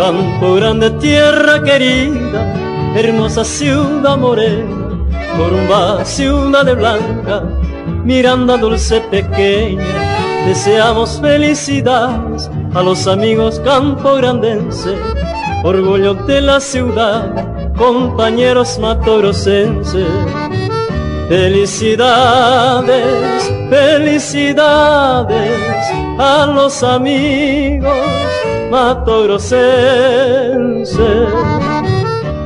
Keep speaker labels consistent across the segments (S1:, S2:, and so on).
S1: Campo grande, tierra querida, hermosa ciudad morena, Corumbá, ciudad de blanca, Miranda dulce pequeña, deseamos felicidades a los amigos campograndenses, orgullo de la ciudad, compañeros matorosenses. Felicidades, felicidades a los amigos matorosenses.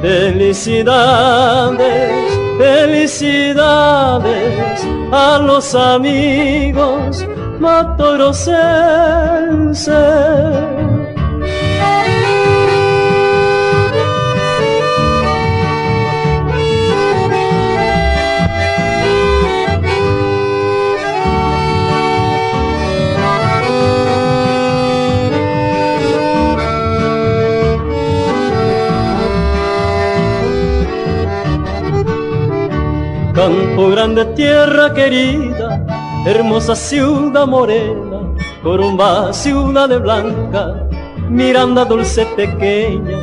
S1: Felicidades, felicidades a los amigos matorosenses. Campo grande, tierra querida, hermosa ciudad morena, Corumbá, ciudad de blanca, Miranda dulce pequeña,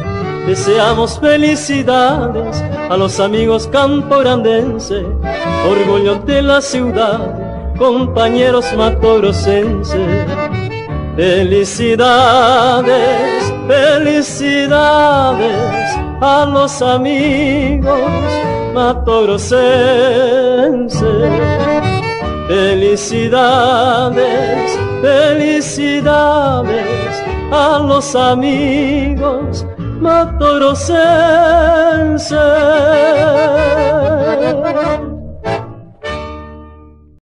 S1: deseamos felicidades a los amigos campograndenses, orgullo de la ciudad, compañeros matorosenses. Felicidades, felicidades a los amigos matorosense. Felicidades, felicidades a los amigos matorosenses.